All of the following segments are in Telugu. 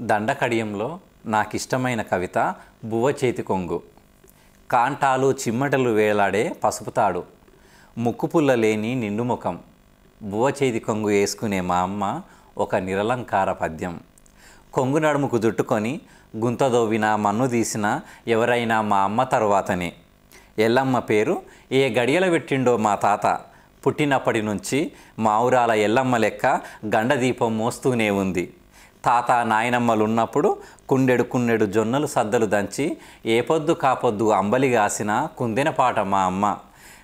దండకడియంలో నాకిష్టమైన కవిత బువ్వ చేతి కొంగు. కాంటాలు చిమ్మటలు వేలాడే పసుపుతాడు. ముక్కుపుల్ల లేని నిండు ముఖం. బువ్వ చేతి కొంగు వేసుకునే మా అమ్మ ఒక నిరలంకార పద్యం. కొంగు నడుముకు జుట్టుకొని గుంతదోవిన మన్ను తీసిన ఎవరైనా మా అమ్మ తరువాతనే. ఎల్లమ్మ పేరు ఏ గడియల పెట్టిండో మా తాత. పుట్టినప్పటి నుంచి మా ఊరాల ఎల్లమ్మ లెక్క గండదీపం మోస్తూనే ఉంది. తాత నాయనమ్మలు ఉన్నప్పుడు కుండెడు కుండెడు జొన్నలు సద్దలు దంచి ఏ పొద్దు కాపొద్దు అంబలి గాసిన కుందిన పాట మా అమ్మ.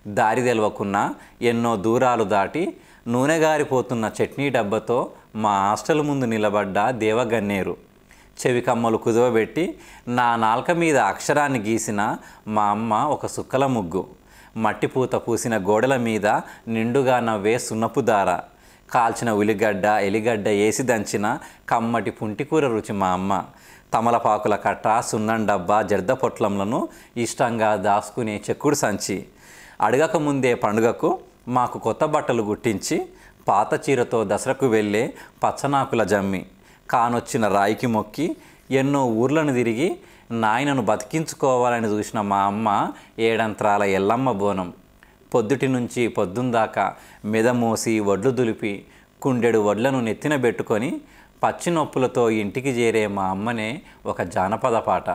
దారి తెలవకున్నా ఎన్నో దూరాలు దాటి నూనె గారిపోతున్న చట్నీ డబ్బతో మా హాస్టల్ ముందు నిలబడ్డ దేవగన్నేరు. చెవి కమ్మలు కుదవబెట్టి నా నాల్క మీద అక్షరాన్ని గీసిన మా అమ్మ ఒక సుక్కల ముగ్గు. మట్టిపూత పూసిన గోడల మీద నిండుగా నవ్వే సున్నపు దార. కాల్చిన ఉల్లిగడ్డ ఎలిగడ్డ వేసి దంచిన కమ్మటి పుంటికూర రుచి మా అమ్మ. తమలపాకుల కట్ట సున్నం డబ్బా జర్ద పొట్లంలను ఇష్టంగా దాచుకునే చెక్కుడు సంచి. అడగక ముందే పండుగకు మాకు కొత్త బట్టలు గుట్టించి పాత చీరతో దసరకు వెళ్ళే పచ్చనాకుల జమ్మి. కానొచ్చిన రాయికి మొక్కి ఎన్నో ఊర్లను తిరిగి నాయనను బతికించుకోవాలని చూసిన మా అమ్మ ఏడంత్రాల ఎల్లమ్మ బోనం. పొద్దుటి నుంచి పొద్దుందాకా మెదమోసి వడ్లు దులిపి కుండెడు వడ్లను నెత్తిన పెట్టుకొని పచ్చి నొప్పులతో ఇంటికి చేరే మా అమ్మనే ఒక జానపద పాట.